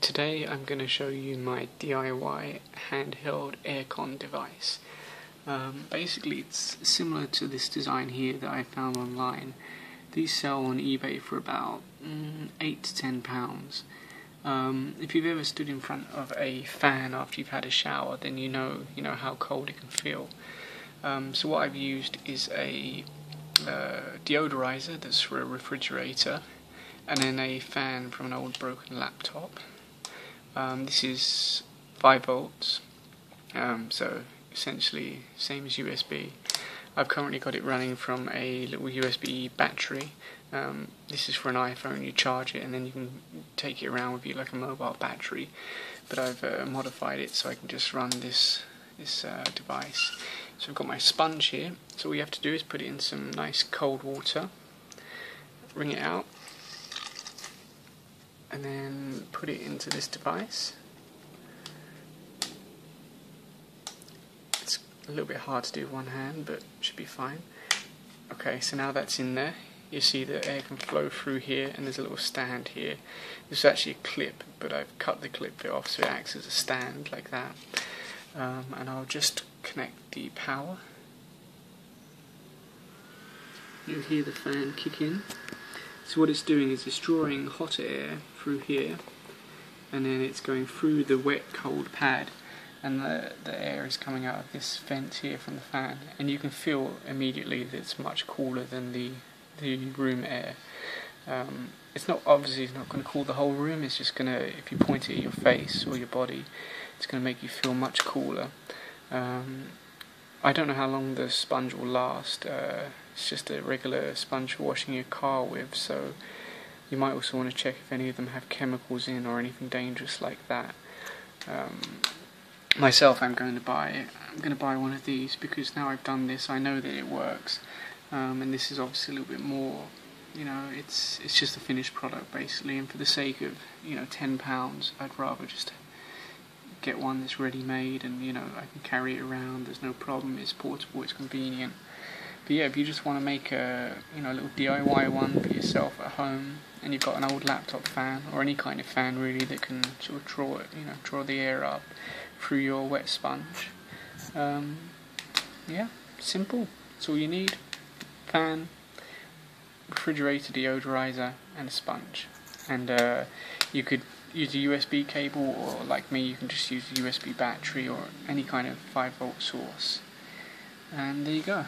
Today I'm going to show you my DIY handheld aircon device. Um, basically it's similar to this design here that I found online. These sell on eBay for about mm, 8 to 10 pounds. Um, if you've ever stood in front of a fan after you've had a shower then you know you know how cold it can feel. Um, so what I've used is a uh, deodorizer that's for a refrigerator and then a fan from an old broken laptop um, this is 5 volts, um, so essentially same as USB. I've currently got it running from a little USB battery. Um, this is for an iPhone, you charge it and then you can take it around with you like a mobile battery. But I've uh, modified it so I can just run this, this uh, device. So I've got my sponge here, so all you have to do is put it in some nice cold water, wring it out, and then put it into this device. It's a little bit hard to do one hand, but should be fine. Okay, so now that's in there, you see the air can flow through here, and there's a little stand here. This is actually a clip, but I've cut the clip bit off so it acts as a stand like that. Um, and I'll just connect the power. You'll hear the fan kick in. So what it's doing is it's drawing hot air through here and then it's going through the wet cold pad and the, the air is coming out of this vent here from the fan and you can feel immediately that it's much cooler than the, the room air. Um, it's not obviously it's not going to cool the whole room, it's just going to, if you point it at your face or your body, it's going to make you feel much cooler. Um, I don't know how long the sponge will last. Uh, it's just a regular sponge for washing your car with, so you might also want to check if any of them have chemicals in or anything dangerous like that. Um, myself, I'm going to buy I'm going to buy one of these because now I've done this, I know that it works, um, and this is obviously a little bit more. You know, it's it's just a finished product basically, and for the sake of you know ten pounds, I'd rather just get one that's ready made and you know I can carry it around there's no problem it's portable it's convenient. But yeah if you just want to make a you know a little DIY one for yourself at home and you've got an old laptop fan or any kind of fan really that can sort of draw it you know draw the air up through your wet sponge um, yeah simple. That's all you need. Fan refrigerator deodorizer and a sponge and uh, you could use a USB cable or like me you can just use a USB battery or any kind of 5 volt source. And there you go